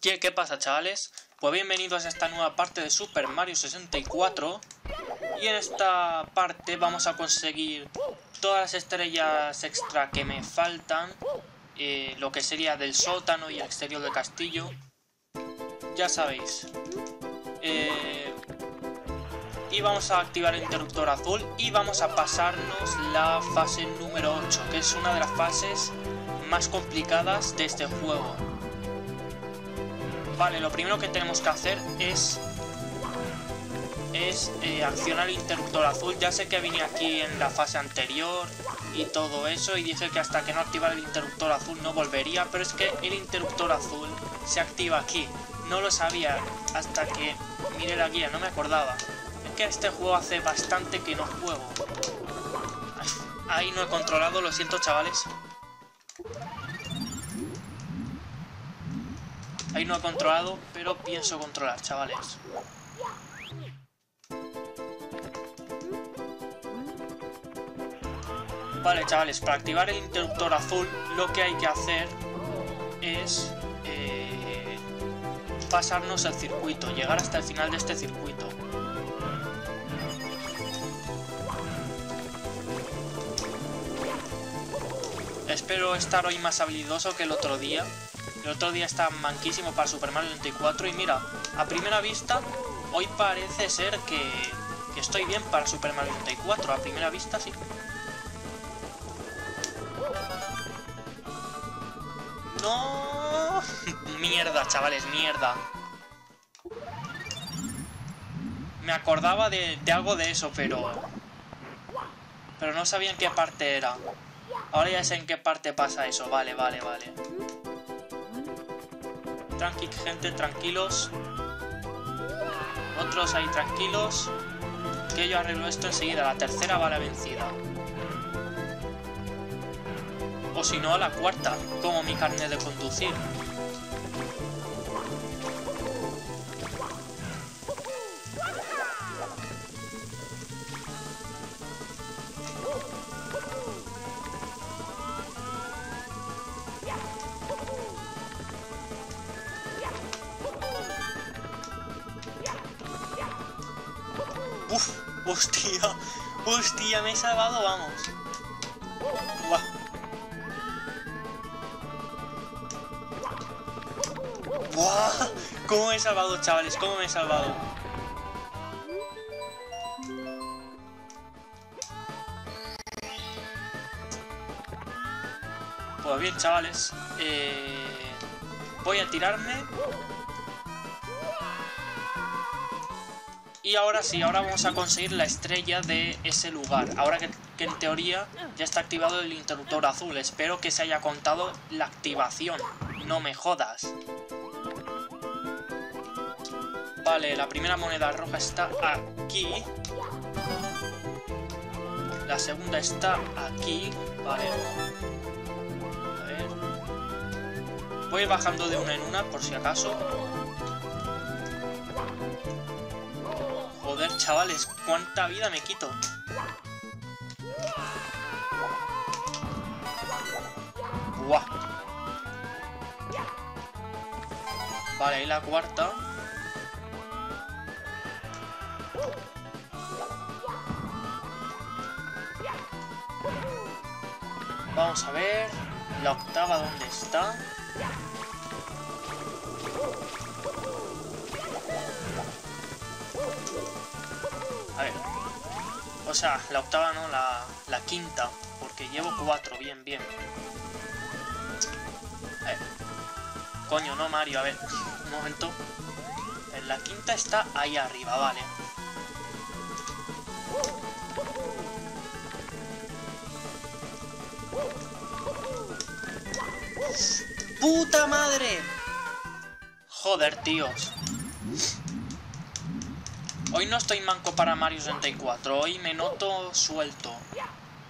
¿Qué, ¿Qué pasa chavales? Pues bienvenidos a esta nueva parte de Super Mario 64 Y en esta parte vamos a conseguir todas las estrellas extra que me faltan. Eh, Lo que sería del sótano y el exterior del castillo. Ya sabéis. Eh, Y vamos a activar el interruptor azul y vamos a pasarnos la fase número 8 Que es una de las fases más complicadas de este juego Vale, lo primero que tenemos que hacer es es eh, accionar el interruptor azul. Ya sé que vine aquí en la fase anterior y todo eso y dije que hasta que no activara el interruptor azul no volvería, pero es que el interruptor azul se activa aquí. No lo sabía hasta que miré la guía, no me acordaba. Es que este juego hace bastante que no juego. Ahí no he controlado, lo siento chavales. Ahí no he controlado, pero pienso controlar, chavales. Vale, chavales, para activar el interruptor azul lo que hay que hacer es eh, pasarnos el circuito, llegar hasta el final de este circuito. Espero estar hoy más habilidoso que el otro día. El otro día estaba manquísimo para Super Mario 64 y mira, a primera vista, hoy parece ser que, que estoy bien para Super Mario 64. A primera vista sí. ¡No! mierda, chavales, mierda. Me acordaba de, de, algo de eso, pero... Pero no sabía en qué parte era. Ahora ya sé en qué parte pasa eso. Vale, vale, vale. Tranqui, gente, tranquilos. Otros ahí tranquilos. Que yo arreglo esto enseguida. La tercera va la vencida. O si no, la cuarta. Como mi carnet de conducir. Uf, hostia, hostia, me he salvado, vamos. Buah. Buah, ¿cómo me he salvado, chavales? ¿Cómo me he salvado? Pues bien, chavales, eh, voy a tirarme Y ahora sí, ahora vamos a conseguir la estrella de ese lugar. Ahora que, en teoría ya está activado el interruptor azul. Espero que se haya contado la activación. No me jodas. Vale, la primera moneda roja está aquí. La segunda está aquí. Vale. A ver. Voy bajando de una en una por si acaso. Chavales, cuánta vida me quito. Buah. Vale, ahí la cuarta. Vamos a ver. La octava, ¿dónde está? O sea, la octava no, la, la quinta. Porque llevo cuatro, bien, bien. Ver. Coño, no, Mario, a ver. Un momento. En la quinta está ahí arriba, vale. ¡Puta madre! Joder, tíos. Hoy no estoy manco para Mario 64, hoy me noto suelto.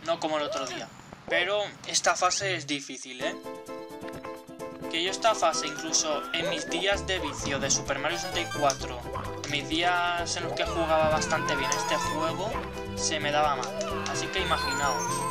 No como el otro día. Pero esta fase es difícil, ¿eh? Que yo esta fase, incluso en mis días de vicio de Super Mario 64, en mis días en los que jugaba bastante bien este juego, se me daba mal. Así que imaginaos.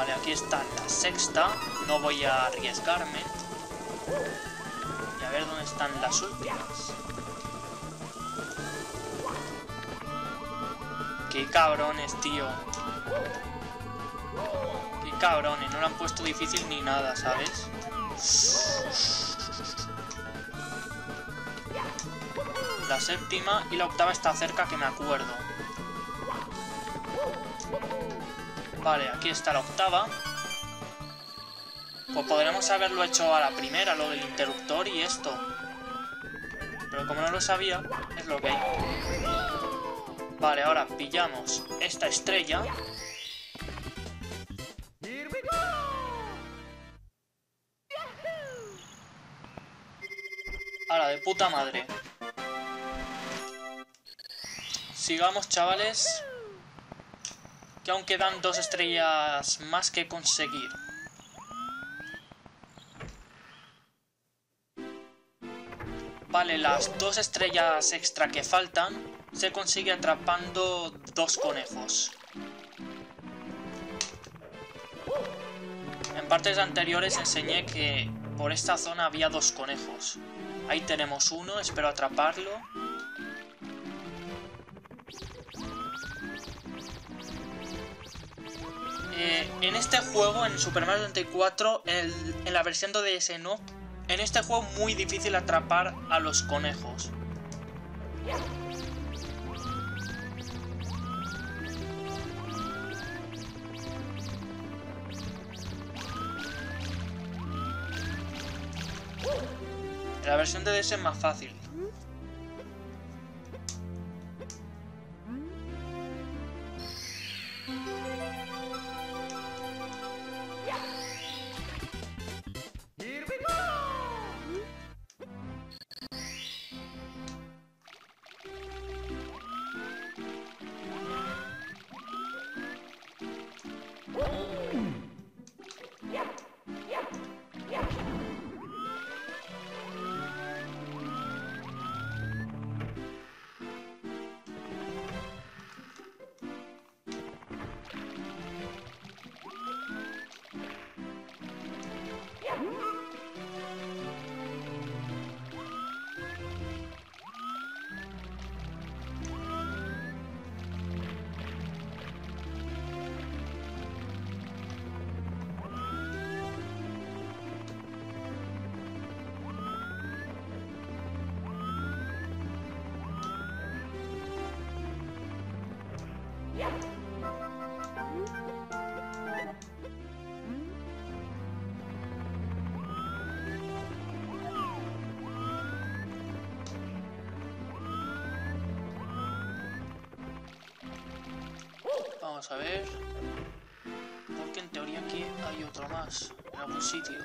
Vale, aquí está la sexta. No voy a arriesgarme. Y a ver dónde están las últimas. Qué cabrones, tío. Qué cabrones. No lo han puesto difícil ni nada, ¿sabes? La séptima y la octava está cerca que me acuerdo. Vale, aquí está la octava. Pues podremos haberlo hecho a la primera, lo del interruptor y esto. Pero como no lo sabía, es lo que hay. Vale, ahora pillamos esta estrella. Ahora, de puta madre. Sigamos, chavales aún quedan dos estrellas más que conseguir. Vale, las dos estrellas extra que faltan se consigue atrapando dos conejos. En partes anteriores enseñé que por esta zona había dos conejos. Ahí tenemos uno, espero atraparlo. Eh, en este juego, en Super Mario 64, en, la versión de DS no, en este juego muy difícil atrapar a los conejos. La versión de DS es más fácil. Vamos a ver. Porque en teoría aquí hay otro más. En algún sitio.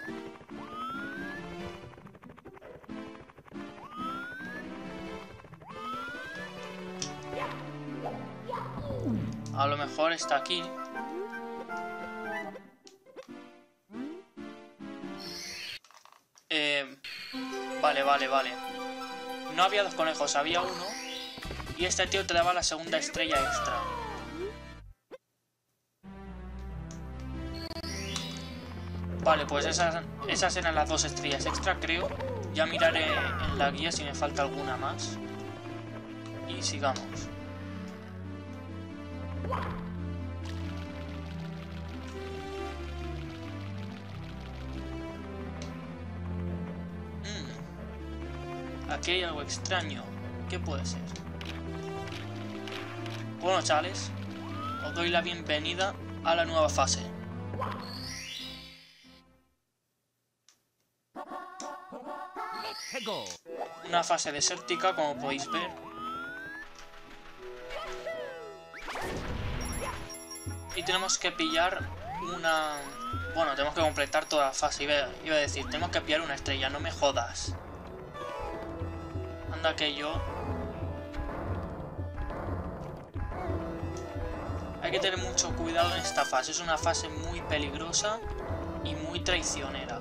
A lo mejor está aquí. Eh, vale, vale, vale. No había dos conejos, había uno. Y este tío te daba la segunda estrella extra. Vale, pues esas, esas eran las dos estrellas extra, creo. Ya miraré en la guía si me falta alguna más. Y sigamos. Mm. Aquí hay algo extraño. ¿Qué puede ser? Bueno, chavales, os doy la bienvenida a la nueva fase. Una fase desértica, como podéis ver. Y tenemos que pillar una... Bueno, tenemos que completar toda la fase. Iba, a decir, tenemos que pillar una estrella, no me jodas. Anda que yo... Hay que tener mucho cuidado en esta fase. Es una fase muy peligrosa y muy traicionera.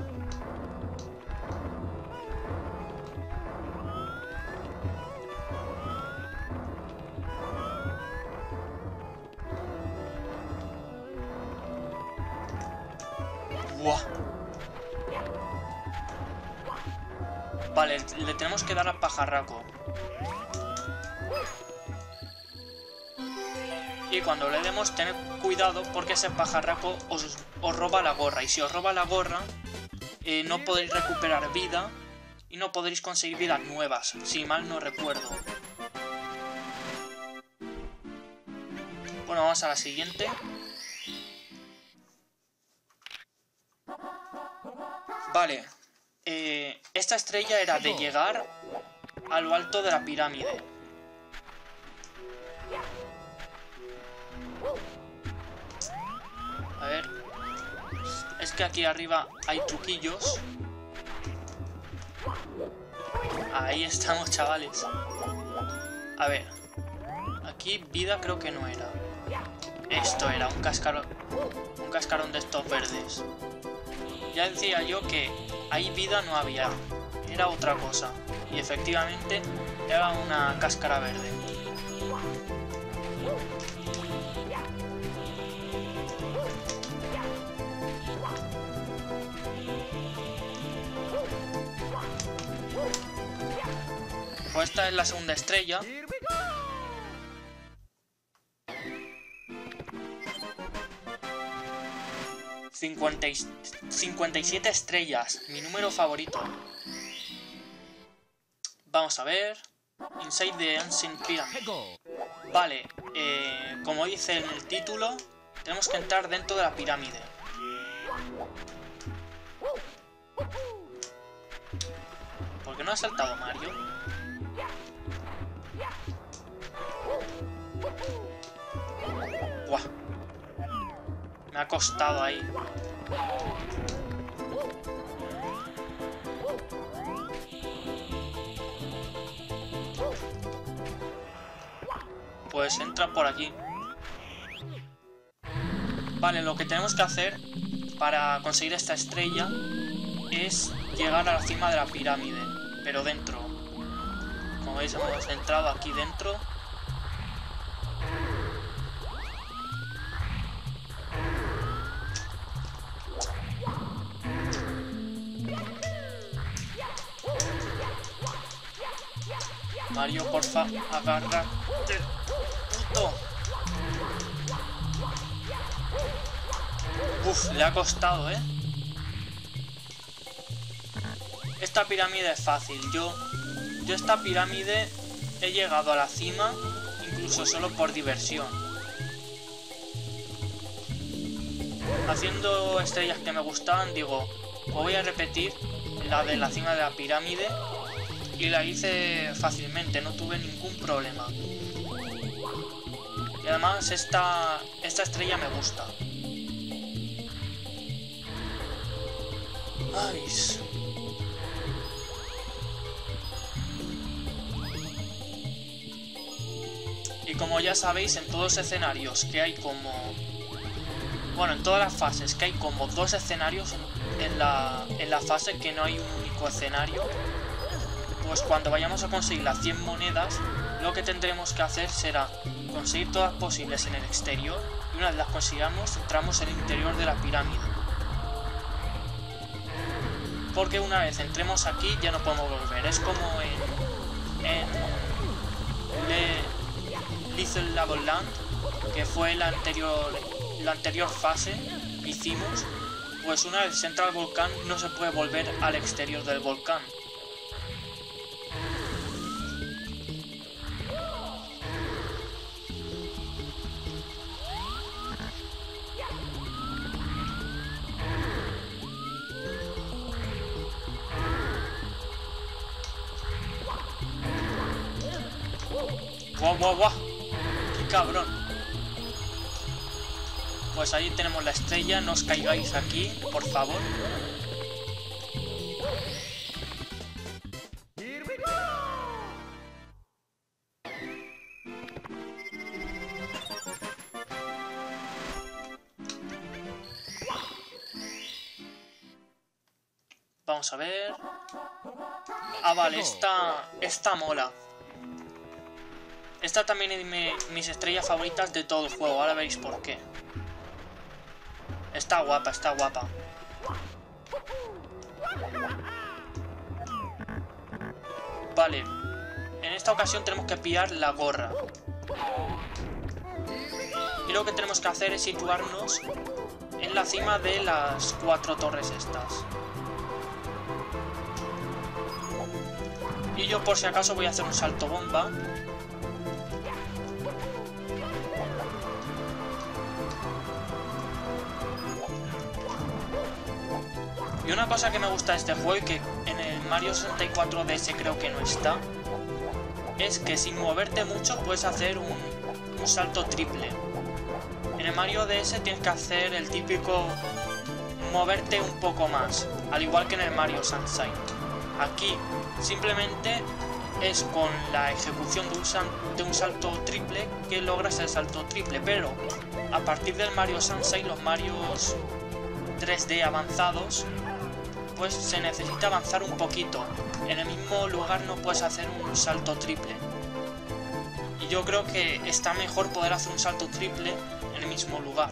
Vale, le tenemos que dar al pajarraco. Y cuando le demos, tened cuidado porque ese pajarraco os, roba la gorra. Y si os roba la gorra, eh, no podéis recuperar vida y no podréis conseguir vidas nuevas, si mal no recuerdo. Bueno, vamos a la siguiente. Vale. Eh, esta estrella era de llegar a lo alto de la pirámide. A ver. Es que aquí arriba hay truquillos. Ahí estamos, chavales. A ver. Aquí vida creo que no era. Esto era un cascarón. Un cascarón de estos verdes. Ya decía yo que ahí vida no había. Era otra cosa. Y efectivamente era una cáscara verde. Pues esta es la segunda estrella. 57 estrellas, mi número favorito. Vamos a ver. Inside the Ancient Pyramid. Vale, eh, como dice en el título, tenemos que entrar dentro de la pirámide. ¿Por qué no ha saltado Mario? Me ha costado ahí. Pues entra por aquí. Vale, lo que tenemos que hacer para conseguir esta estrella es llegar a la cima de la pirámide, pero dentro. Como veis hemos entrado aquí dentro Mario, porfa, agarra. Puto. Uf, le ha costado, ¿eh? Esta pirámide es fácil. Yo, yo esta pirámide he llegado a la cima incluso solo por diversión. Haciendo estrellas que me gustaban, digo, voy a repetir la de la cima de la pirámide y la hice fácilmente, no tuve ningún problema. Y además esta, esta estrella me gusta. Ay. Y como ya sabéis, en todos los escenarios que hay como... Bueno, en todas las fases que hay como dos escenarios en la, en la fase que no hay un único escenario, pues cuando vayamos a conseguir las 100 monedas, lo que tendremos que hacer será conseguir todas posibles en el exterior y una vez las consigamos entramos en el interior de la pirámide. Porque una vez entremos aquí ya no podemos volver, es como en, en Le, Little Lava Land, que fue la anterior, la anterior fase que hicimos, pues una vez se entra al volcán no se puede volver al exterior del volcán. No os caigáis aquí, por favor. Vamos a ver... Ah, vale, esta, esta mola. Esta también es mis estrellas favoritas de todo el juego, ahora veréis por qué. Está guapa, está guapa. Vale. En esta ocasión tenemos que pillar la gorra. Y lo que tenemos que hacer es situarnos en la cima de las cuatro torres estas. Y yo por si acaso voy a hacer un salto bomba. Una cosa que me gusta de este juego y que en el Mario 64 DS creo que no está, es que sin moverte mucho puedes hacer un, salto triple. En el Mario DS tienes que hacer el típico moverte un poco más, al igual que en el Mario Sunshine. Aquí simplemente es con la ejecución de un, de un, salto triple que logras el salto triple, pero a partir del Mario Sunshine, los Marios 3D avanzados, pues se necesita avanzar un poquito. En el mismo lugar no puedes hacer un salto triple. Y yo creo que está mejor poder hacer un salto triple en el mismo lugar.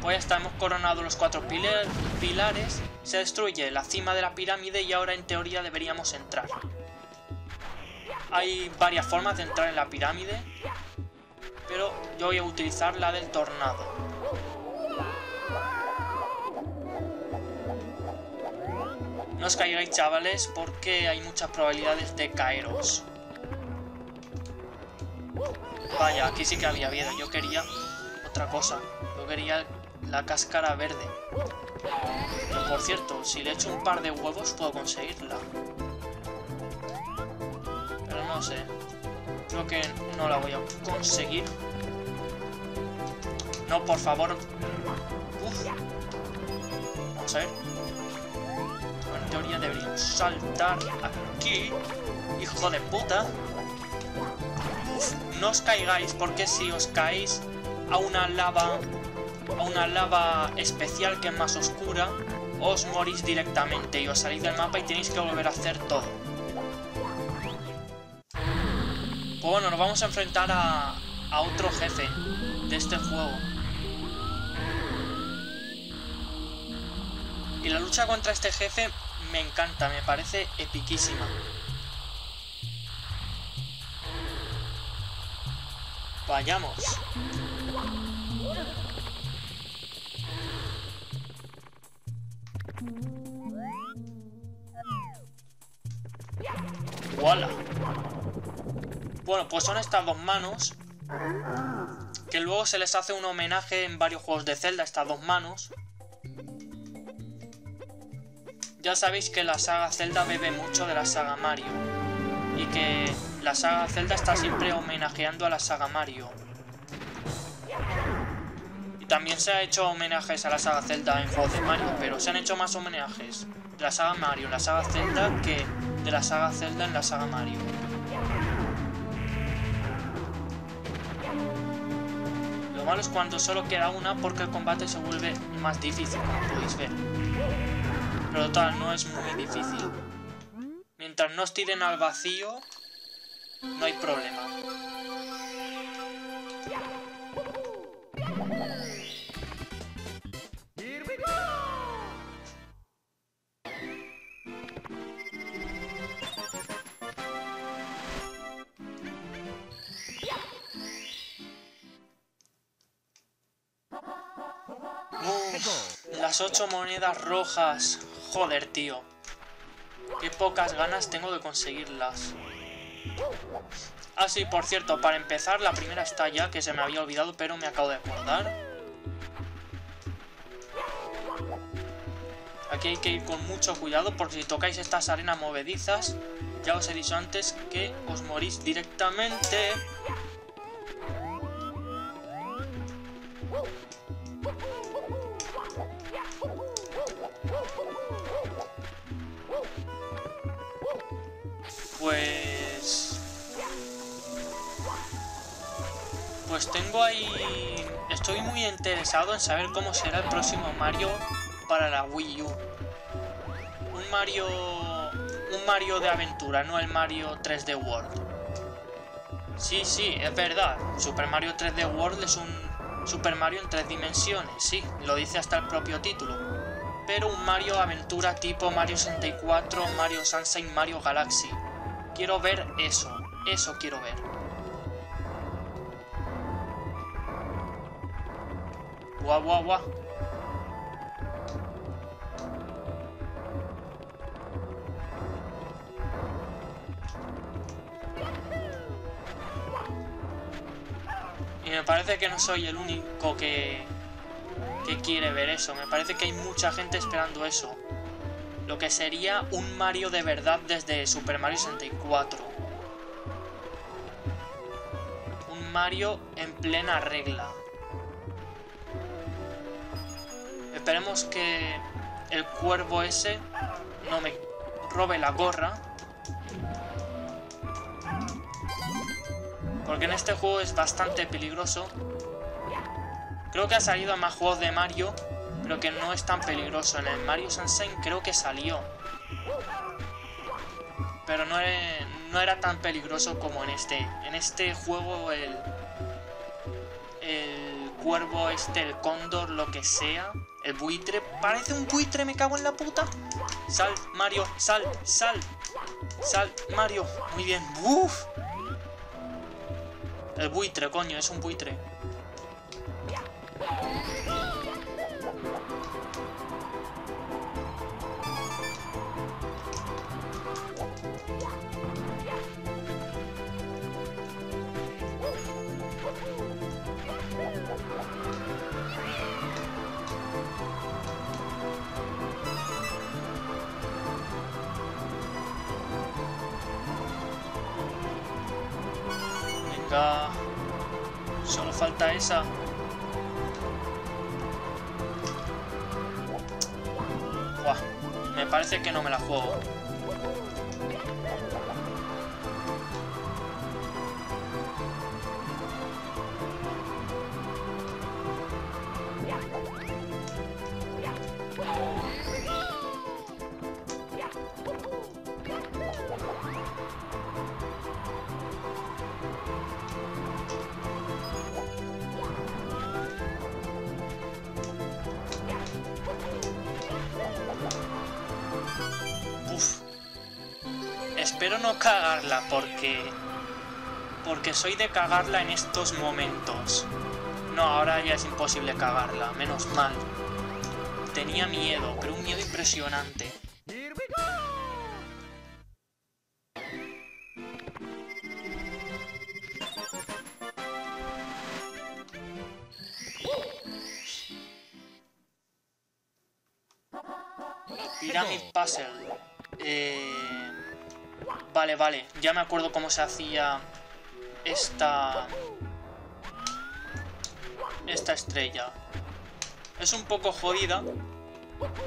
Pues ya está, hemos coronado los cuatro pilares, se destruye la cima de la pirámide y ahora en teoría deberíamos entrar. Hay varias formas de entrar en la pirámide, pero yo voy a utilizar la del tornado. No os caigáis chavales porque hay muchas probabilidades de caeros. Vaya, aquí sí que había vida. Yo quería otra cosa. Yo quería la cáscara verde. Que por cierto, si le echo un par de huevos puedo conseguirla. Pero no sé. Creo que no la voy a conseguir. No, por favor. Uf. Vamos a ver. Saltar aquí. Hijo de puta. Uf, no os caigáis porque si os caéis a una lava a una lava especial que es más oscura, os morís directamente y os salís del mapa y tenéis que volver a hacer todo. Pues bueno, nos vamos a enfrentar a otro jefe de este juego. Y la lucha contra este jefe me encanta, me parece epiquísima. Vayamos. ¡Wala! Bueno, pues son estas dos manos. Que luego se les hace un homenaje en varios juegos de Zelda, estas dos manos. Ya sabéis que la saga Zelda bebe mucho de la saga Mario. Y que la saga Zelda está siempre homenajeando a la saga Mario. Y también se ha hecho homenajes a la saga Zelda en juegos de Mario, pero se han hecho más homenajes de la saga Mario en la saga Zelda que de la saga Zelda en la saga Mario. Lo malo es cuando solo queda una porque el combate se vuelve más difícil, como podéis ver. Pero total, no es muy difícil. Mientras no os tiren al vacío, no hay problema. las ocho monedas rojas. Joder, tío. Qué pocas ganas tengo de conseguirlas. Ah, sí, por cierto, para empezar, la primera está ya, que se me había olvidado, pero me acabo de acordar. Aquí hay que ir con mucho cuidado, porque si tocáis estas arenas movedizas, ya os he dicho antes que os morís directamente. Ahí... Estoy muy interesado en saber cómo será el próximo Mario para la Wii U. Un Mario... Un Mario de aventura, no el Mario 3D World. Sí, sí, es verdad. Super Mario 3D World es un Super Mario en tres dimensiones, sí, lo dice hasta el propio título. pero un Mario aventura tipo Mario 64, Mario Sunshine, Mario Galaxy. Quiero ver eso, eso quiero ver. Guau, guau, guau. Y me parece que no soy el único que, que quiere ver eso. Me parece que hay mucha gente esperando eso. Lo que sería un Mario de verdad desde Super Mario 64. Un Mario en plena regla. Esperemos que el cuervo ese no me robe la gorra. Porque en este juego es bastante peligroso. Creo que ha salido más juegos de Mario, pero que no es tan peligroso. En el Mario Sunshine creo que salió. Pero no era, no era tan peligroso como en este. En este juego el, el cuervo este, el cóndor, lo que sea, el buitre, parece un buitre, me cago en la puta. Sal, Mario, sal, sal, sal, Mario. Muy bien, uff. El buitre, coño, es un buitre. Venga. Solo falta esa. Buah, me parece que no me la juego. Soy de cagarla en estos momentos. No, ahora ya es imposible cagarla, menos mal. Tenía miedo, pero un miedo impresionante. Pyramid Puzzle. Eh... Vale, vale. Ya me acuerdo cómo se hacía esta... Esta estrella. Es un poco jodida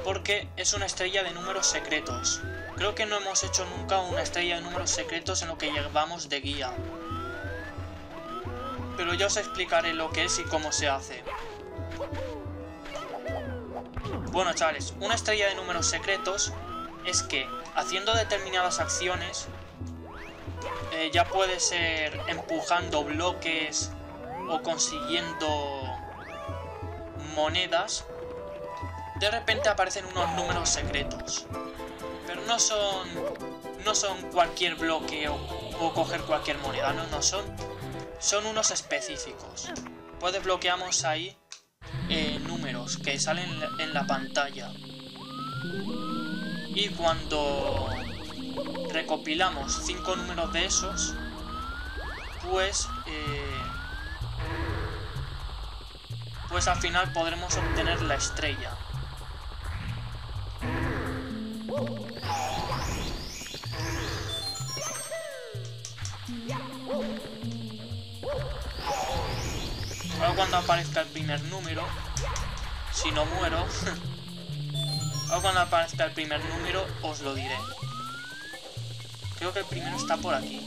porque es una estrella de números secretos. Creo que no hemos hecho nunca una estrella de números secretos en lo que llevamos de guía. Pero ya os explicaré lo que es y cómo se hace. Bueno, chavales, una estrella de números secretos es que haciendo determinadas acciones, eh, ya puede ser empujando bloques o consiguiendo monedas, de repente aparecen unos números secretos. Pero no son, no son cualquier bloque o, o coger cualquier moneda, no, no, son, son unos específicos. Pues desbloqueamos ahí eh, números que salen en la pantalla. Y cuando recopilamos cinco números de esos, pues, eh, pues al final podremos obtener la estrella. Ahora cuando aparezca el primer número, si no muero, ahora cuando aparezca el primer número os lo diré. Creo que el primero está por aquí.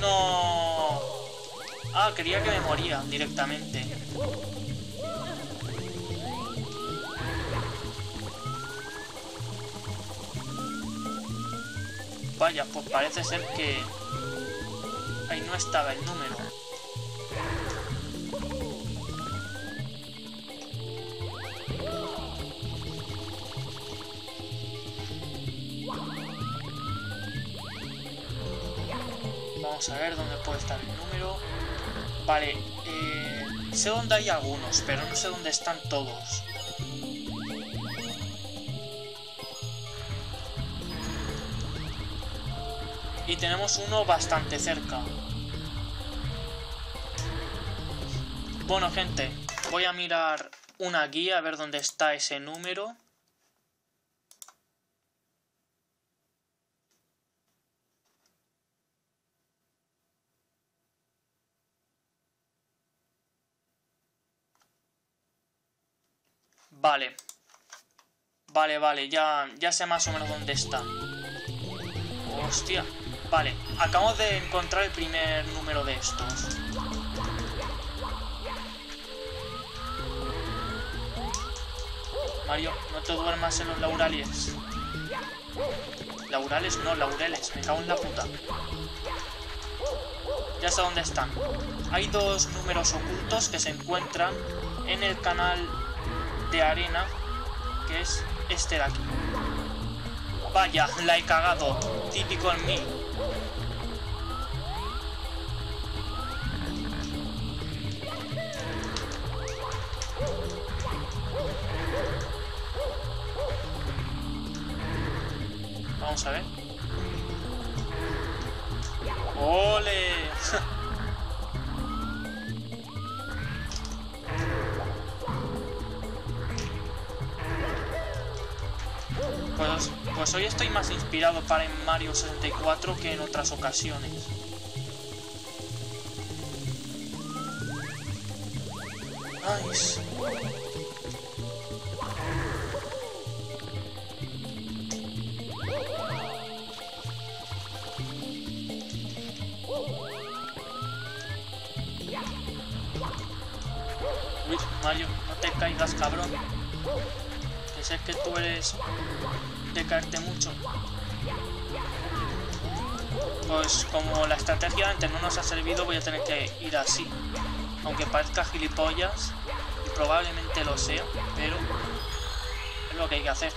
No. Ah, quería que me moría directamente. Vaya, pues parece ser que... Ahí no estaba el número. Vamos a ver dónde puede estar el número. Vale, eh, sé dónde hay algunos, pero no sé dónde están todos. Y tenemos uno bastante cerca. Bueno, gente, voy a mirar una guía a ver dónde está ese número. Vale. Vale, vale, ya, ya sé más o menos dónde está. Hostia. Vale, acabamos de encontrar el primer número de estos. Mario, no te duermas en los laurales. Laurales no, laureles. Me cago en la puta. Ya sé dónde están. Hay dos números ocultos que se encuentran en el canal de arena, que es este de aquí. Vaya, la he cagado. Típico en mí. Vamos a ver. ¡Ole! Pues, hoy estoy más inspirado para en Mario 64 que en otras ocasiones. Nice. Mario, no te caigas, cabrón. Que sé que tú eres de caerte mucho. Pues como la estrategia antes no nos ha servido, voy a tener que ir así. Aunque parezca gilipollas, y probablemente lo sea, pero es lo que hay que hacer.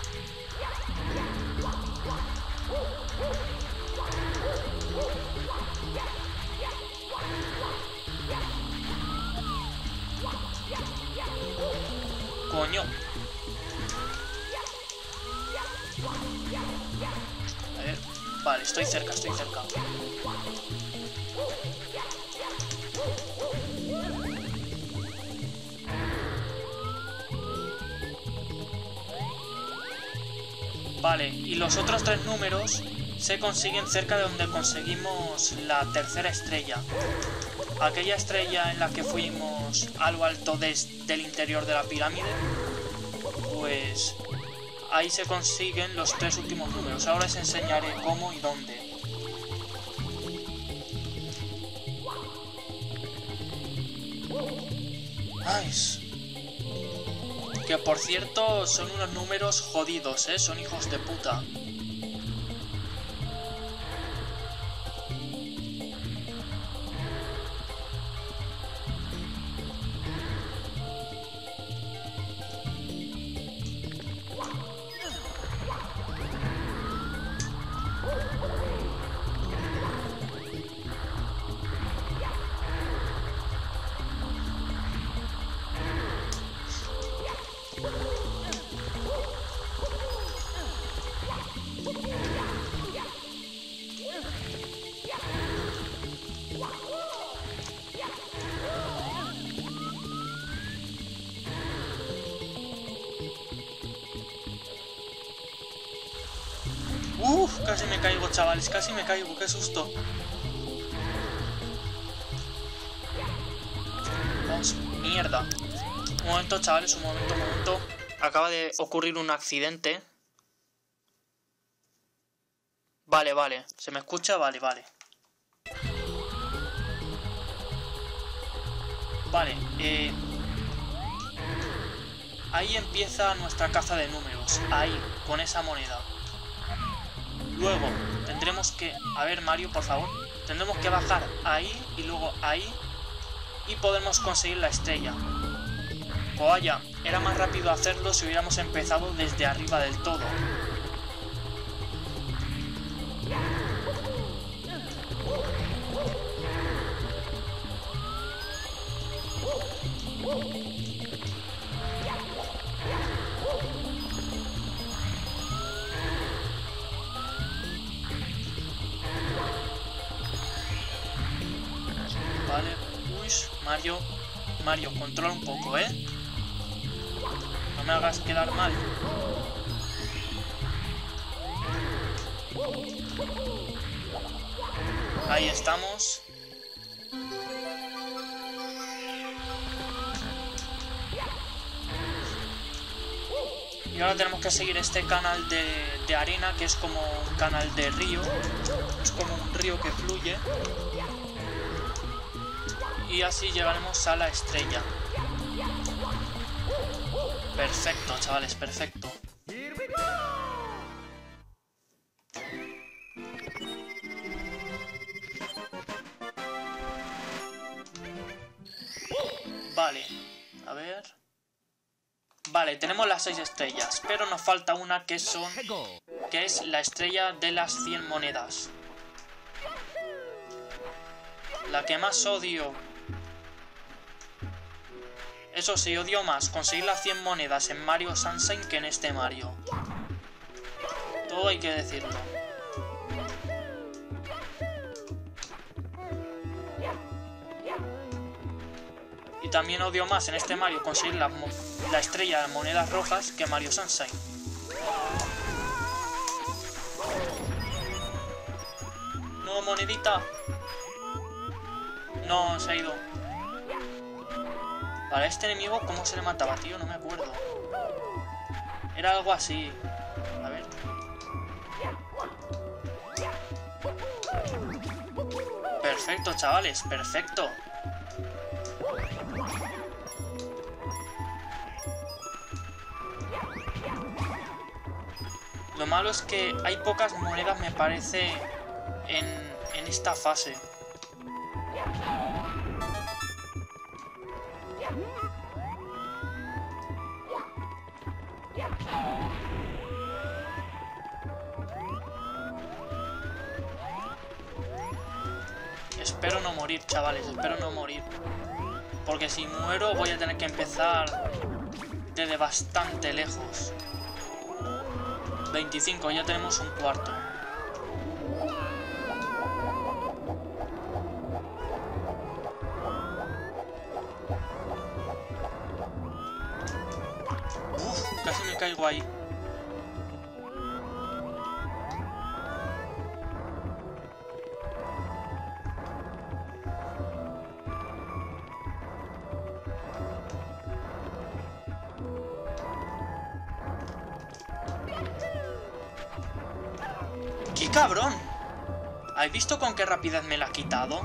Vale, estoy cerca, estoy cerca. Vale, y los otros tres números se consiguen cerca de donde conseguimos la tercera estrella. Aquella estrella en la que fuimos a lo alto desde el interior de la pirámide, pues ahí se consiguen los tres últimos números. Ahora os enseñaré cómo y dónde. Nice. Que por cierto son unos números jodidos, ¿eh? Son hijos de puta. Casi me caigo, chavales, casi me caigo, qué susto. Vamos, mierda. Un momento, chavales, un momento, un momento. Acaba de ocurrir un accidente. Vale, vale. ¿Se me escucha? Vale, vale. Vale, eh... Ahí empieza nuestra caza de números. Ahí, con esa moneda. Luego tendremos que... A ver, Mario, por favor. Tendremos que bajar ahí y luego ahí. Y podemos conseguir la estrella. Koaya, era más rápido hacerlo si hubiéramos empezado desde arriba del todo. Vale, uy, Mario, Mario, controla un poco, ¿eh? No me hagas quedar mal. Ahí estamos. Y ahora tenemos que seguir este canal de, de arena, que es como un canal de río. Es como un río que fluye. Y así llegaremos a la estrella. Perfecto, chavales, perfecto. Vale, a ver... Vale, tenemos las seis estrellas, pero nos falta una que son... Que es la estrella de las 100 monedas. La que más odio eso sí, odio más conseguir las 100 monedas en Mario Sunshine que en este Mario. Todo hay que decirlo. Y también odio más en este Mario conseguir la, la estrella de monedas rojas que Mario Sunshine. No, monedita. No, se ha ido. Para este enemigo, ¿cómo se le mataba, tío? No me acuerdo. Era algo así. A ver. Perfecto, chavales, perfecto. Lo malo es que hay pocas monedas, me parece, en, en esta fase. Porque si muero voy a tener que empezar desde bastante lejos. 25, ya tenemos un cuarto. Uf, casi me caigo ahí. ¿Habéis visto con qué rapidez me la ha quitado?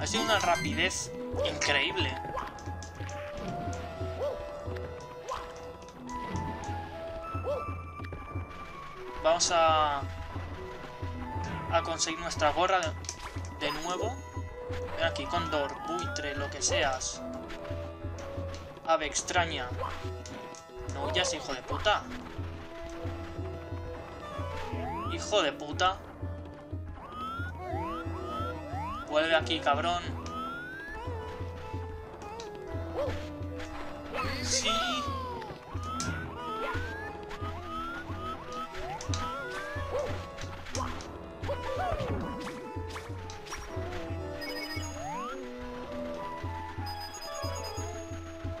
Ha sido una rapidez increíble. Vamos a... A conseguir nuestra gorra de, nuevo. Ven aquí, cóndor, buitre, lo que seas. Ave extraña. No huyas, hijo de puta. Hijo de puta. Vuelve aquí, cabrón. Sí.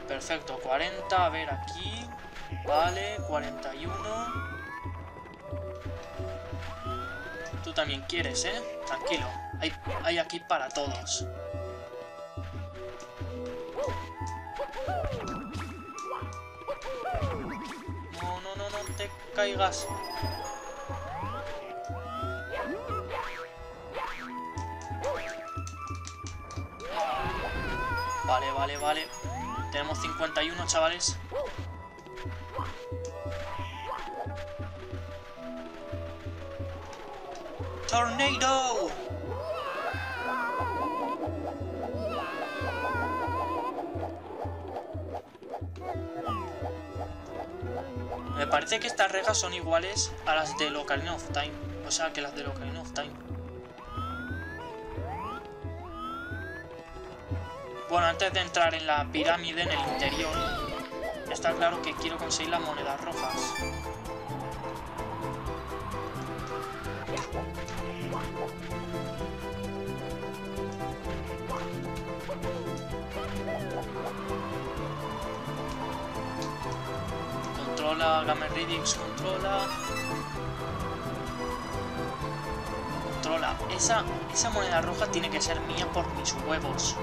Perfecto, 40, a ver aquí. Vale, 41. Tú también quieres, ¿eh? Tranquilo. Hay, hay aquí para todos. No, no, no, no te caigas. Vale, vale, vale. Tenemos 51, chavales. ¡Tornado! Me parece que estas rejas son iguales a las de Ocarina of Time. O sea, que las de Ocarina of Time. Bueno, antes de entrar en la pirámide, en el interior, está claro que quiero conseguir las monedas rojas. Controla, Gamer Ridix, controla. Controla. Esa, esa moneda roja tiene que ser mía por mis huevos.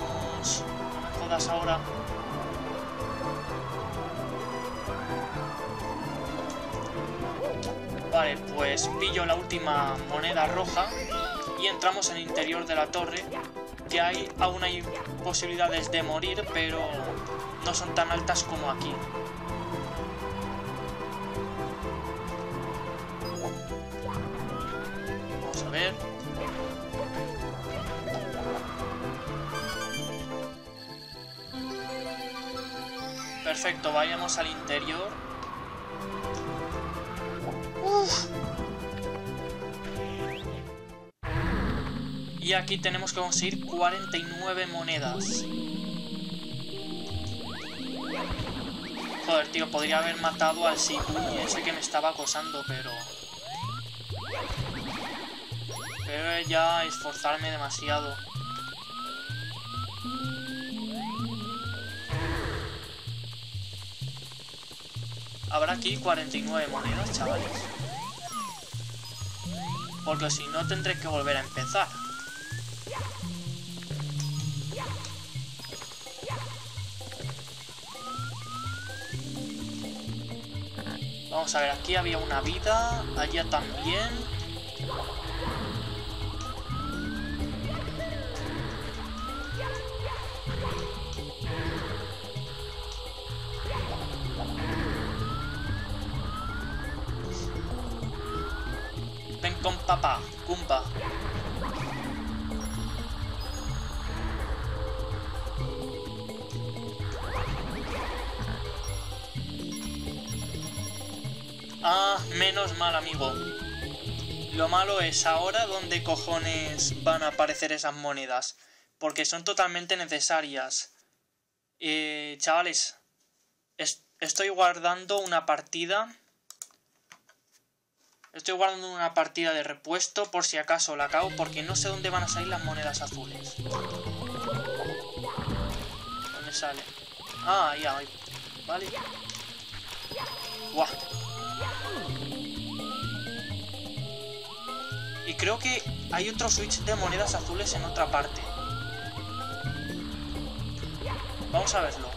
Vamos. No me jodas ahora. Vale, pues pillo la última moneda roja y entramos en el interior de la torre, que hay, aún hay posibilidades de morir, pero no son tan altas como aquí. Vamos a ver. Perfecto, vayamos al interior. Y aquí tenemos que conseguir 49 monedas. Joder, tío, podría haber matado al Shikuni ese que me estaba acosando, pero... Pero ya esforzarme demasiado. Habrá aquí 49 monedas, chavales. Porque si no tendré que volver a empezar. A ver, aquí había una vida, allá también. Malo es ahora dónde cojones van a aparecer esas monedas. Porque son totalmente necesarias. Eh, chavales, es- estoy guardando una partida. Estoy guardando una partida de repuesto por si acaso la cago porque no sé dónde van a salir las monedas azules. ¿Dónde sale? Ah, ahí, ahí. Vale. Buah. Creo que hay otro switch de monedas azules en otra parte. Vamos a verlo.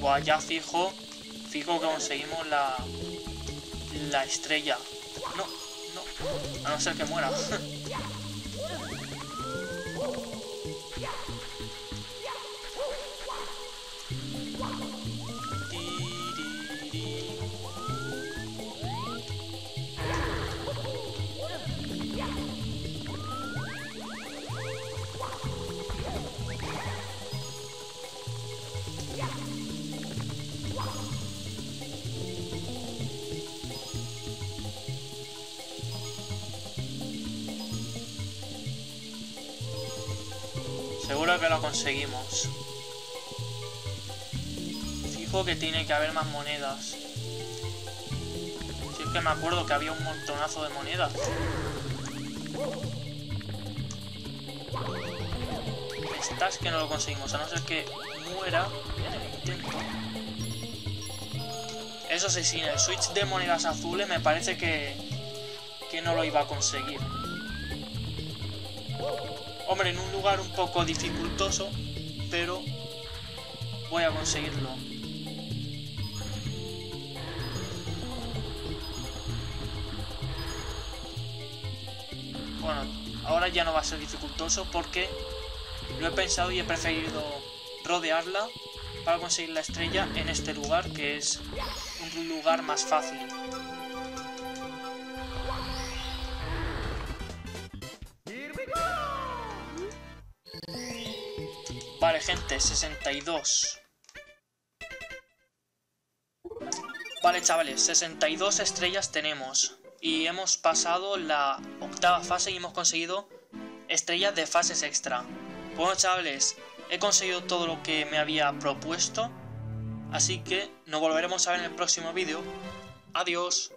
Buah, ya fijo, fijo que conseguimos la, la estrella. A no ser que muera. Que lo conseguimos. Fijo que tiene que haber más monedas. Si es que me acuerdo que había un montonazo de monedas. Estas que no lo conseguimos, a no ser que muera en el intento. Eso sí, sin el switch de monedas azules me parece que, que no lo iba a conseguir. Hombre, en un lugar un poco dificultoso, pero voy a conseguirlo. Bueno, ahora ya no va a ser dificultoso porque lo he pensado y he preferido rodearla para conseguir la estrella en este lugar que es un lugar más fácil. Gente, 62. Vale, chavales, 62 estrellas tenemos. Y hemos pasado la octava fase y hemos conseguido estrellas de fases extra. Bueno, chavales, he conseguido todo lo que me había propuesto. Así que nos volveremos a ver en el próximo vídeo. Adiós.